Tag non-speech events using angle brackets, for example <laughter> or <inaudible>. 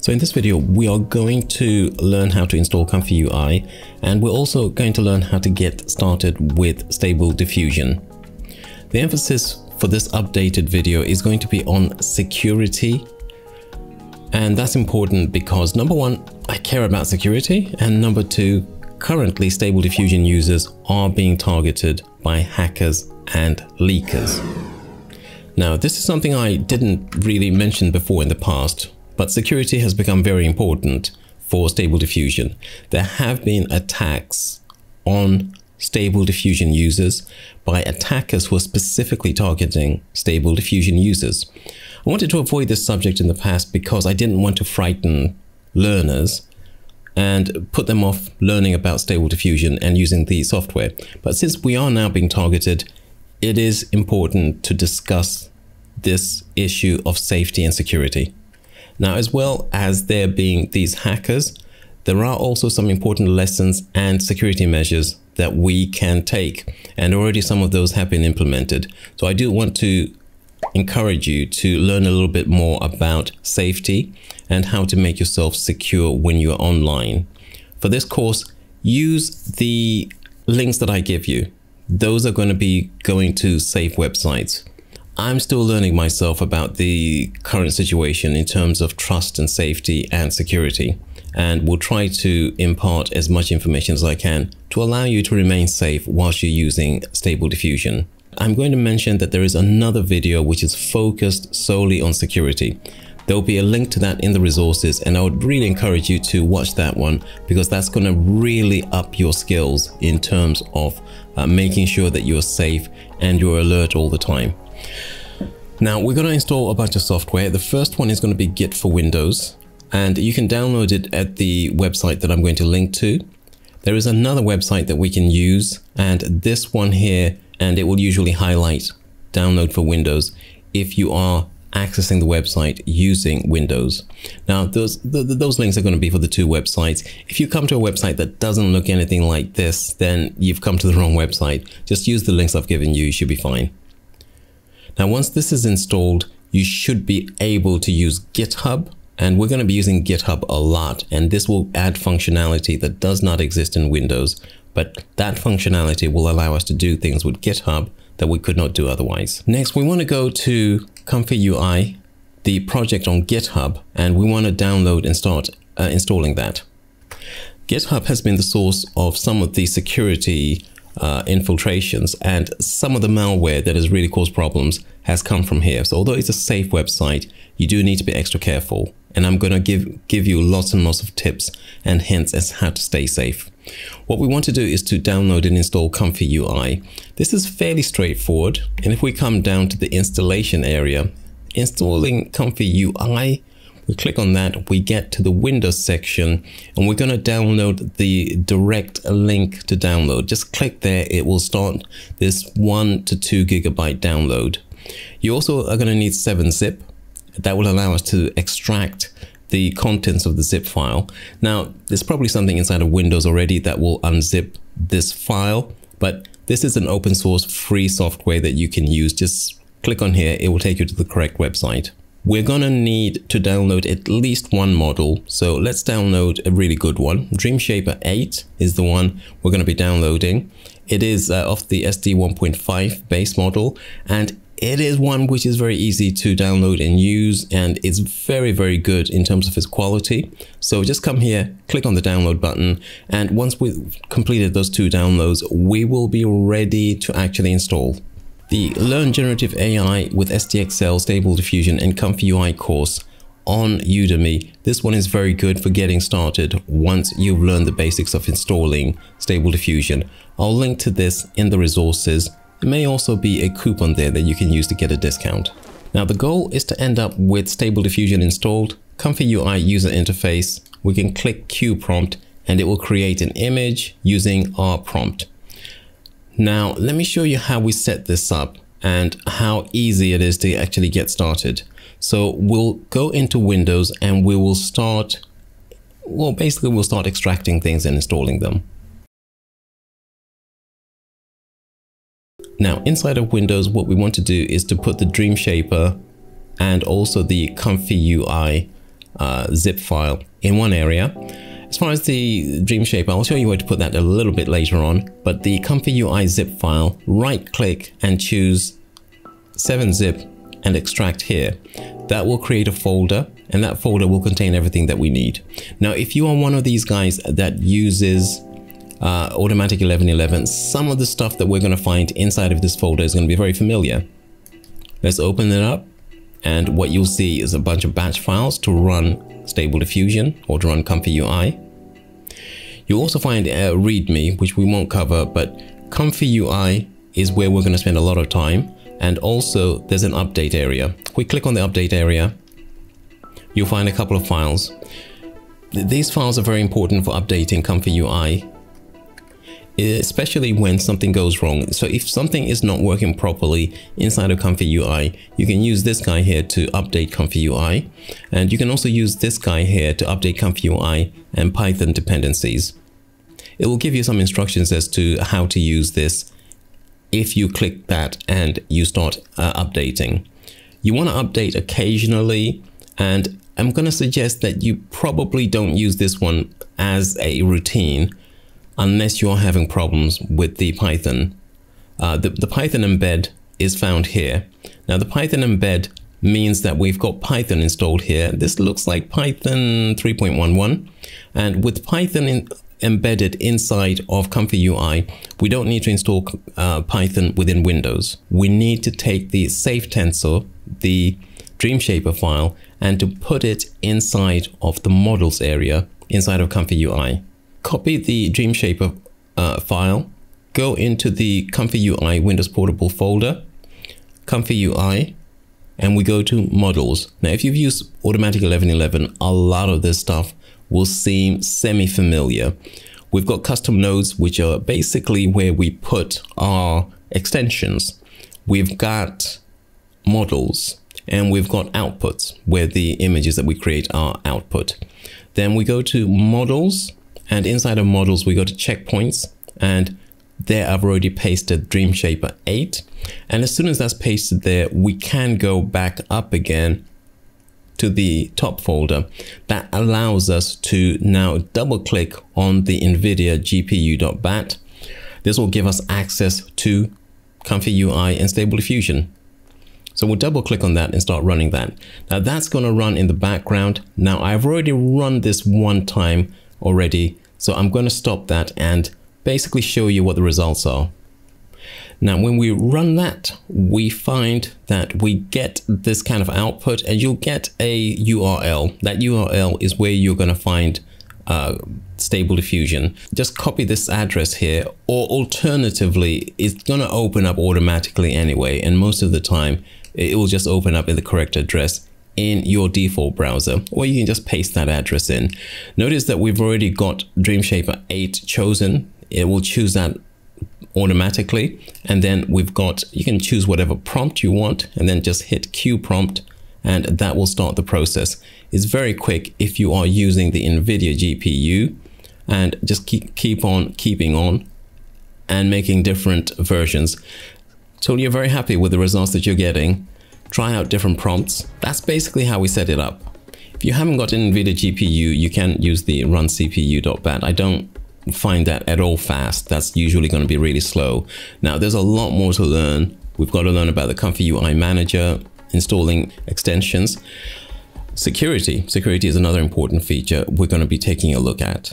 So in this video, we are going to learn how to install Comfy UI and we're also going to learn how to get started with Stable Diffusion. The emphasis for this updated video is going to be on security. And that's important because number one, I care about security and number two, currently Stable Diffusion users are being targeted by hackers and leakers. Now, this is something I didn't really mention before in the past, but security has become very important for Stable Diffusion. There have been attacks on Stable Diffusion users by attackers who are specifically targeting Stable Diffusion users. I wanted to avoid this subject in the past because I didn't want to frighten learners and put them off learning about Stable Diffusion and using the software. But since we are now being targeted, it is important to discuss this issue of safety and security. Now, as well as there being these hackers, there are also some important lessons and security measures that we can take. And already some of those have been implemented. So I do want to encourage you to learn a little bit more about safety and how to make yourself secure when you're online. For this course, use the links that I give you those are going to be going to safe websites. I'm still learning myself about the current situation in terms of trust and safety and security. And will try to impart as much information as I can to allow you to remain safe whilst you're using Stable Diffusion. I'm going to mention that there is another video which is focused solely on security. There will be a link to that in the resources and I would really encourage you to watch that one because that's going to really up your skills in terms of uh, making sure that you're safe and you're alert all the time. Now we're going to install a bunch of software. The first one is going to be Git for Windows and you can download it at the website that I'm going to link to. There is another website that we can use and this one here and it will usually highlight download for Windows if you are accessing the website using Windows. Now, those, those links are going to be for the two websites. If you come to a website that doesn't look anything like this, then you've come to the <laughs> wrong website. Just use the links I've given you, you should be fine. Now, once this is installed, you should be able to use GitHub and we're going to be using GitHub a lot and this will add functionality that does not exist in Windows, but that functionality will allow us to do things with GitHub that we could not do otherwise. Next, we want to go to Comfy UI, the project on GitHub, and we want to download and start uh, installing that. GitHub has been the source of some of the security uh, infiltrations and some of the malware that has really caused problems has come from here. So although it's a safe website, you do need to be extra careful. And I'm going to give, give you lots and lots of tips and hints as how to stay safe. What we want to do is to download and install Comfy UI. This is fairly straightforward. And if we come down to the installation area, installing Comfy UI, we click on that, we get to the Windows section and we're going to download the direct link to download. Just click there, it will start this one to two gigabyte download. You also are going to need 7-zip. That will allow us to extract the contents of the zip file. Now, there's probably something inside of Windows already that will unzip this file, but this is an open source free software that you can use. Just click on here, it will take you to the correct website. We're gonna need to download at least one model. So let's download a really good one. Dreamshaper 8 is the one we're gonna be downloading. It is uh, off the SD 1.5 base model and it is one which is very easy to download and use and it's very very good in terms of its quality so just come here click on the download button and once we've completed those two downloads we will be ready to actually install the learn generative ai with SDXL stable diffusion and comfy ui course on udemy this one is very good for getting started once you've learned the basics of installing stable diffusion i'll link to this in the resources there may also be a coupon there that you can use to get a discount. Now the goal is to end up with Stable Diffusion installed, Comfy UI user interface, we can click Queue prompt and it will create an image using our prompt. Now let me show you how we set this up and how easy it is to actually get started. So we'll go into Windows and we will start, well basically we'll start extracting things and installing them. Now inside of Windows, what we want to do is to put the Dreamshaper and also the Comfy UI uh, zip file in one area. As far as the Dreamshaper, I'll show you where to put that a little bit later on, but the Comfy UI zip file, right click and choose 7-zip and extract here. That will create a folder and that folder will contain everything that we need. Now, if you are one of these guys that uses uh, Automatic 1111, some of the stuff that we're going to find inside of this folder is going to be very familiar. Let's open it up and what you'll see is a bunch of batch files to run Stable Diffusion or to run Comfy UI. You'll also find a README, which we won't cover, but Comfy UI is where we're going to spend a lot of time. And also there's an update area. We click on the update area, you'll find a couple of files. These files are very important for updating Comfy UI especially when something goes wrong. So if something is not working properly inside of Comfy UI, you can use this guy here to update Comfy UI. And you can also use this guy here to update Comfy UI and Python dependencies. It will give you some instructions as to how to use this if you click that and you start uh, updating. You want to update occasionally and I'm going to suggest that you probably don't use this one as a routine unless you're having problems with the Python. Uh, the, the Python embed is found here. Now the Python embed means that we've got Python installed here. This looks like Python 3.11 and with Python in, embedded inside of Comfy UI, we don't need to install uh, Python within Windows. We need to take the safe tensor, the Dreamshaper file, and to put it inside of the models area inside of Comfy UI copy the Dreamshaper uh, file, go into the Comfy UI Windows Portable folder, Comfy UI, and we go to models. Now, if you've used Automatic 1111, a lot of this stuff will seem semi-familiar. We've got custom nodes, which are basically where we put our extensions. We've got models and we've got outputs where the images that we create are output. Then we go to models and inside of models, we go to checkpoints and there I've already pasted Dreamshaper 8. And as soon as that's pasted there, we can go back up again to the top folder. That allows us to now double click on the NVIDIA GPU.bat. This will give us access to Comfy UI and Stable Diffusion. So we'll double click on that and start running that. Now that's going to run in the background. Now I've already run this one time already. So I'm going to stop that and basically show you what the results are. Now, when we run that, we find that we get this kind of output and you'll get a URL. That URL is where you're going to find uh, Stable Diffusion. Just copy this address here, or alternatively, it's going to open up automatically anyway. And most of the time, it will just open up in the correct address in your default browser, or you can just paste that address in. Notice that we've already got Dreamshaper 8 chosen. It will choose that automatically. And then we've got, you can choose whatever prompt you want and then just hit Queue prompt and that will start the process. It's very quick if you are using the NVIDIA GPU and just keep, keep on keeping on and making different versions. So you're very happy with the results that you're getting try out different prompts. That's basically how we set it up. If you haven't got an NVIDIA GPU, you can use the run CPU.bat. I don't find that at all fast. That's usually going to be really slow. Now, there's a lot more to learn. We've got to learn about the Comfy UI Manager, installing extensions. Security. Security is another important feature we're going to be taking a look at.